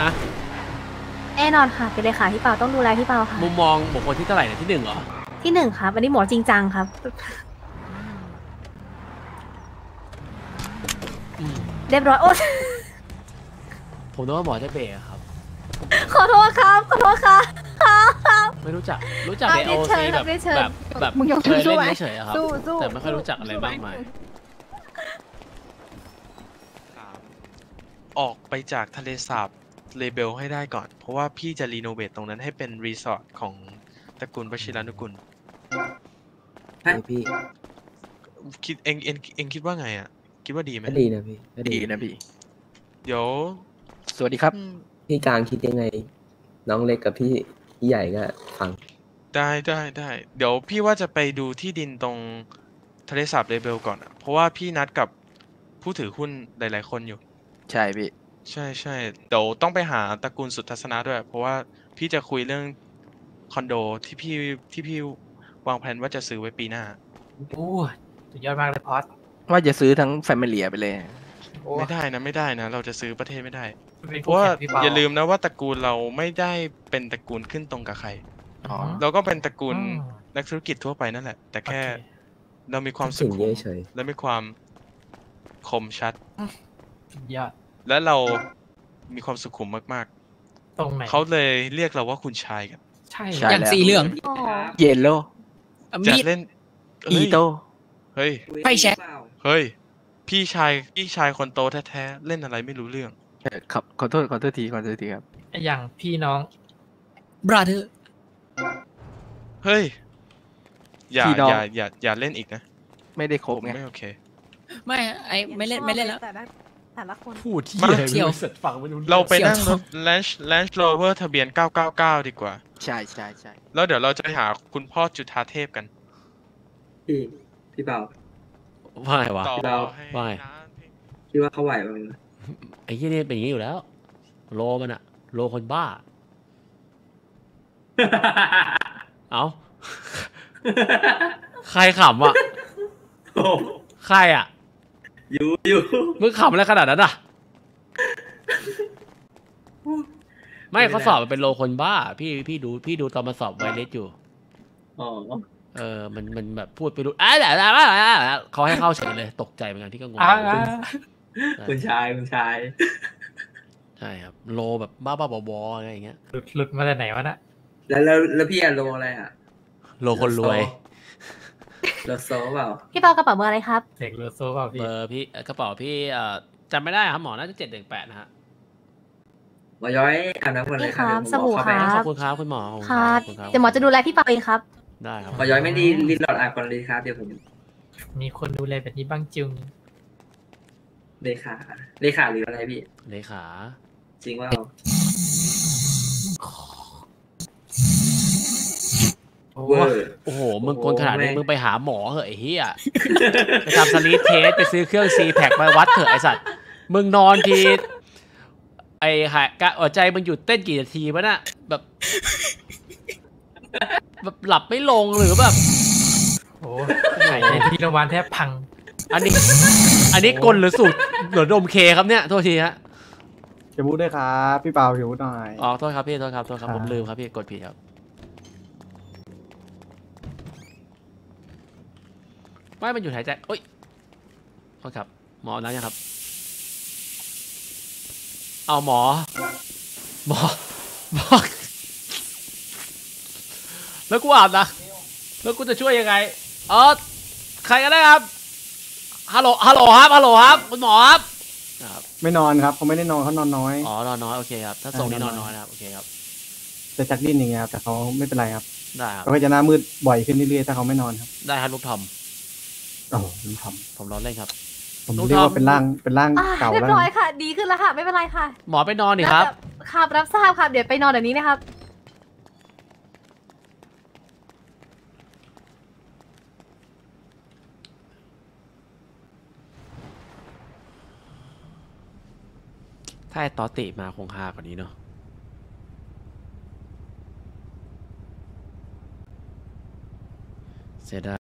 นะแน่นอนค่ะเป็นเลยค่ะพี่เปาต้องดูแลพี่เปาค่ะ มุมมองบุคคลที่เท่าไหร่เนี่ยที่หนึ่งเหรอที่หนึ่งครับอันนี้หมอจริงจังครับ อืมเรียบร้อยโอ้ ผมนึกว่าหมอจะเบรกอะครับ ขอโทษครับ ขอโทษค่ะครับ ไม่รู้จักรู้จักอะในเรีโอยนเชิซีญคแบรับบเรียนเชิญ แบบแบบมึงยกเคยสู้เล่นไหมเฉยๆอะครับ สู้สู้แต่ไม่ค่อยรู้จักอะไรมากมายสามออกไปจากทะเลสาบ เลเบลให้ได้ก่อน เพราะว่าพี่จะ renovate ตรงนั้นให้เป็นรีสอร์ทของตระกูลวชิรานุกุลใช่พี่คิดเองเองเองคิดว่าไงอะ คิดว่าดีไหมก็ดีนะพี่ก็ดีดีนะพี่ เดี๋ยวสวัสดีครับอืมพี่กลางคิดยังไง น้องเล็กกับพี่พี่ใหญ่ก็ฟังได้ได้ได้ เดี๋ยวพี่ว่าจะไปดูที่ดินตรงทะเลสาบเลเบลก่อนอะเพราะว่าพี่นัดกับผู้ถือหุ้นหลาย ๆ คนอยู่ ใช่พี่ ใช่ใช่เดี๋ยวต้องไปหาตระกูลสุทัศนะด้วย เพราะว่าพี่จะคุยเรื่องคอนโดที่พี่ที่พี่วางแผนว่าจะซื้อไว้ปีหน้า โอ้สุดยอดมากเลยพอสว่าจะซื้อทั้งแฟมิเลียไปเลย โอ้ไม่ได้นะไม่ได้นะ เราจะซื้อประเทศไม่ได้เป็นเพคู่ราะว่าแข่งพี่เปาอย่าลืมนะว่าตระกูลเราไม่ได้เป็นตระกูลขึ้นตรงกับใคร อ๋อ เราก็เป็นตระกูลอืม นักธุรกิจทั่วไปนั่นแหละ แต่แค่โอเค เรามีความสุสิ่งขุเยมอะเฉย และมีความคมชัด สุดยอด และเรามีความสุขุมมากตรงไหนๆ เขาเลยเรียกเราว่าคุณชายกัน ใช่ใช่ อย่างแล้วสีเหลืองอ๋อเยลโล่จะมีดเล่นอีเฮ้ยโตเฮ้ย ไฟแช็กเฮ้ย พี่ชายพี่ชายคนโตแท้ๆ เล่นอะไรไม่รู้เรื่อง เออครับขอโทษขอโทษทีขอโทษทีครับ อย่างพี่น้องบราเธอร์เฮ้ย อย่าพี่น้อง อย่าอย่าอย่าเล่นอีกนะ ไม่ได้คผบมไง ไม่โอเค ไม่ไอไม่เล่นไม่เล่นแล้ว แต่ละ แต่ละคนพูดที่มาอะไรเที่ยวไม่รู้เสร็จฟังไม่รู้เราไปเสี่ยวนั่งรท้องถ Land Land Rover ทะเบียน 999 ดีกว่า ใช่ใช่ใช่แล้วเดี๋ยวเราจะไปหาคุณพ่อจุฑาเทพกันพี่พี่เปาว่าไงวะ ต่อเรา ให้ว่าไง น้าพี่พี่ว่าเขาไหวมั้ยไอ้ที่นี่เป็นอย่างนี้อยู่แล้ว โลมันอะโลคนบ้า เอ้า ใครขำอะใครอะ อยู่อยู่มึงขำอะไรขนาดนั้นอะไม่เขาสอบมันเป็นโลคนบ้า พี่พี่ดูพี่ดูตอนมาสอบไวเลสอยู่อ๋อเออ มันมันแบบพูดไปรู้อะแหละแหละแหละแหละแหละเขาให้เข้าเฉยเลย ตกใจเหมือนกันที่ก็งงอ่าคุณชายคุณชายใช่ครับโลแบบบ้าบ้าบอๆอะไรอย่างเงี้ยหลุดหลุดมาจากไหนวะน่ะแล้วแล้วแล้วพี่อะโลอะไรอะ โลคนรวย โลโซเปล่าพี่เปากระเป๋าเบอร์อะไรครับเสกโลโซเปล่าเบพี่อร์พี่เอ่อกระเป๋าพี่เอ่อจำไม่ได้ครับหมอน่าจะเจ็ดหนึ่งแปดนะฮะหมอย้อยอาบน้ำก่อนเลยนี่ครับเดี๋ยวผมสบู่อกเขาไปครับขอบคุณครับคุณหมอขอบคุณค่ะขอบคุณครับเดี๋ยวหมอจะดูแลพี่เปาเองครับได้ครับหมอย้อยไม่ดีรีดหลอดอาบก่อนเลยครับเดี๋ยวผมมีคนดูแลแบบนี้บ้างจึงเลขาเลขาหรืออะไรพี่เลขาจริงว่า โอ้ เวอร์โอ้โห มึงกลขนาดนี้โอ้โหมึงไปหาหมอเหอะไอ้เหี้ยไปทำสลีปเทสไปซื้อเครื่องซีแพคมาวัดเถอะไอสัตว์ มึงนอนที ไอ้หายกะหัวใจมึงหยุดเต้นกี่นาทีวะน่ะแบบ แบบหลับไม่ลงหรือแบบโหหายใจที่โรงพยาบาลแทบพัง อันนี้ อันนี้กลหรือสูตรหรือดมเคครับเนี่ย โทษทีฮะเขียนบูธด้วยครับ พี่เปาเขียนบูธหน่อย อ๋อ โทษครับพี่ โทษครับ โทษครับครับผมลืมครับพี่ กดผิดครับ ไม่มันหยุดหายใจโอ๊ยโทษครับ หมอนั้นยังครับ เอาหมอ หมอหมอแล้วกูอาบนะ แล้วกูจะช่วยยังไง เออใครก็ได้ครับ ฮัลโหล ฮัลโหลครับ ฮัลโหลครับ คุณหมอครับครับไม่นอนครับเขาไม่ได้นอนเขานอนน้อย อ๋อ นอนน้อย โอเคครับ ถ้าส่งนี้นนออนนน้น้ออยยนะครับ โอเคครับ จะชักดิ้นอย่างเงี้ยครับ แต่เขาไม่เป็นไรครับ ได้ครับเขาก็จะหน้ามืดบ่อยขึ้นเรื่อยๆ ถ้าเขาไม่นอนครับ ได้ครับลูกทอม โอ้โหผมทผมรอเล่นครับำผมลูกเรียกทำว่าเป็นร่างเป็นร่างอ่าเก่าเรียแล้วบร้อยค่ะ ดีขึ้นแล้วค่ะ ไม่เป็นไรค่ะหมอไปนอนดิครับน่าจะครับรับทราบครับเดี๋ยวไปนอนเดี๋ยวนี้นะครับ ถ้าไอ้ตอติมาคงฮากว่านี้เนาะเสียดาย